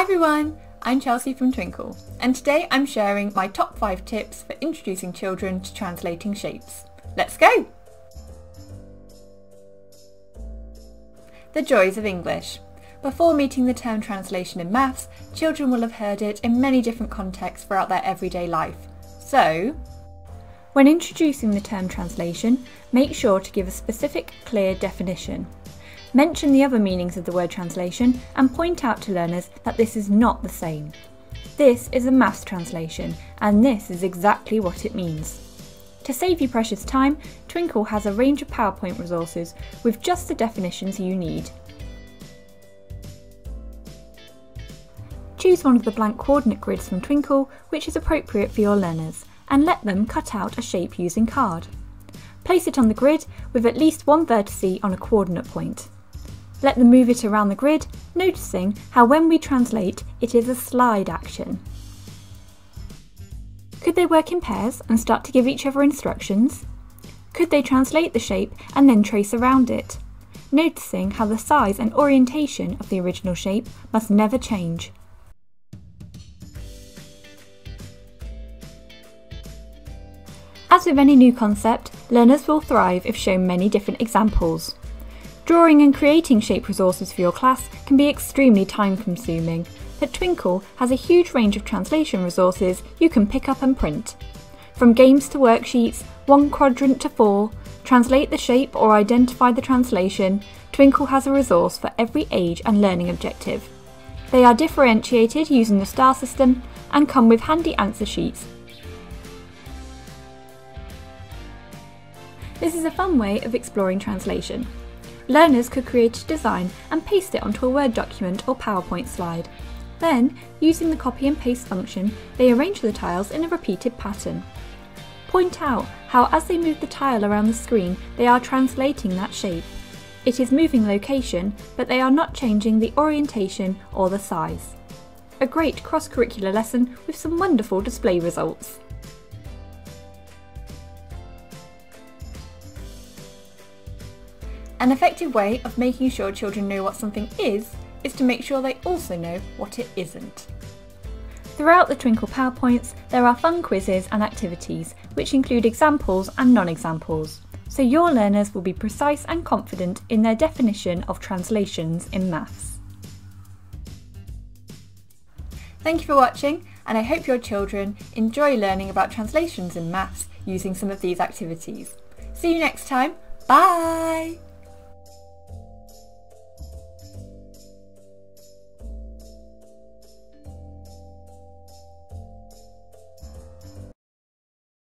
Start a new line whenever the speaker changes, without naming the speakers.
Hi everyone, I'm Chelsey from Twinkl and today I'm sharing my top 5 tips for introducing children to translating shapes. Let's go! The joys of English. Before meeting the term translation in maths, children will have heard it in many different contexts throughout their everyday life. So, when introducing the term translation, make sure to give a specific, clear definition. Mention the other meanings of the word translation and point out to learners that this is not the same. This is a maths translation and this is exactly what it means. To save you precious time, Twinkl has a range of PowerPoint resources with just the definitions you need. Choose one of the blank coordinate grids from Twinkl which is appropriate for your learners and let them cut out a shape using card. Place it on the grid with at least one vertice on a coordinate point. Let them move it around the grid, noticing how when we translate, it is a slide action. Could they work in pairs and start to give each other instructions? Could they translate the shape and then trace around it? Noticing how the size and orientation of the original shape must never change. As with any new concept, learners will thrive if shown many different examples. Drawing and creating shape resources for your class can be extremely time consuming, but Twinkl has a huge range of translation resources you can pick up and print. From games to worksheets, one quadrant to four, translate the shape or identify the translation, Twinkl has a resource for every age and learning objective. They are differentiated using the star system and come with handy answer sheets. This is a fun way of exploring translation. Learners could create a design and paste it onto a Word document or PowerPoint slide. Then, using the copy and paste function, they arrange the tiles in a repeated pattern. Point out how as they move the tile around the screen, they are translating that shape. It is moving location, but they are not changing the orientation or the size. A great cross-curricular lesson with some wonderful display results. An effective way of making sure children know what something is, is to make sure they also know what it isn't. Throughout the Twinkl PowerPoints, there are fun quizzes and activities, which include examples and non-examples, so your learners will be precise and confident in their definition of translations in maths. Thank you for watching, and I hope your children enjoy learning about translations in maths using some of these activities. See you next time, bye!